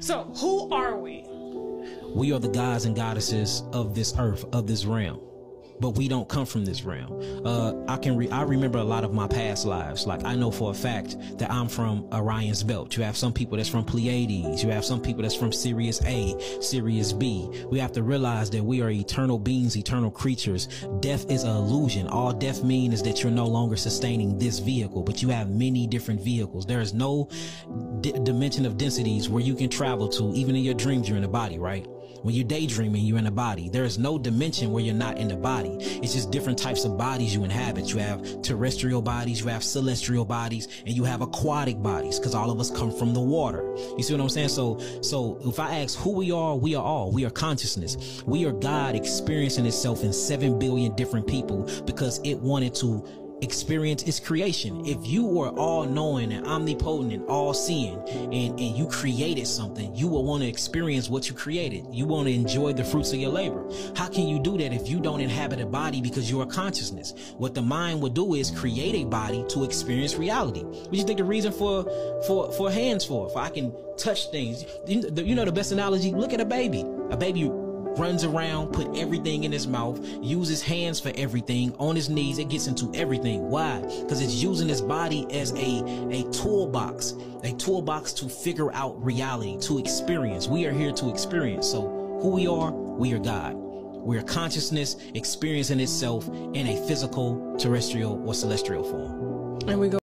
So, who are we? We are the gods and goddesses of this earth, of this realm but we don't come from this realm. Uh, I can re- I remember a lot of my past lives. Like I know for a fact that I'm from Orion's belt. You have some people that's from Pleiades. You have some people that's from Sirius A, Sirius B. We have to realize that we are eternal beings, eternal creatures. Death is an illusion. All death means is that you're no longer sustaining this vehicle, but you have many different vehicles. There is no d- dimension of densities where you can travel to, even in your dreams, you're in a body, right? When you're daydreaming, you're in a body. There is no dimension where you're not in the body. It's just different types of bodies you inhabit. You have terrestrial bodies, you have celestial bodies, and you have aquatic bodies because all of us come from the water. You see what I'm saying? So, so if I ask who we are, we are all. We are consciousness. We are God experiencing itself in seven billion different people because it wanted to experience is creation. If you were all knowing and omnipotent and all seeing and, and you created something, you will want to experience what you created. You want to enjoy the fruits of your labor. How can you do that if you don't inhabit a body because you're consciousness? What the mind would do is create a body to experience reality. What do you think the reason for, for, for hands for? If I can touch things, you know the best analogy? Look at a baby. A baby runs around, put everything in his mouth, uses hands for everything, on his knees, it gets into everything. Why? Because it's using his body as a, a toolbox, a toolbox to figure out reality, to experience. We are here to experience. So who we are, we are God. We are consciousness experiencing itself in a physical, terrestrial, or celestial form. And we go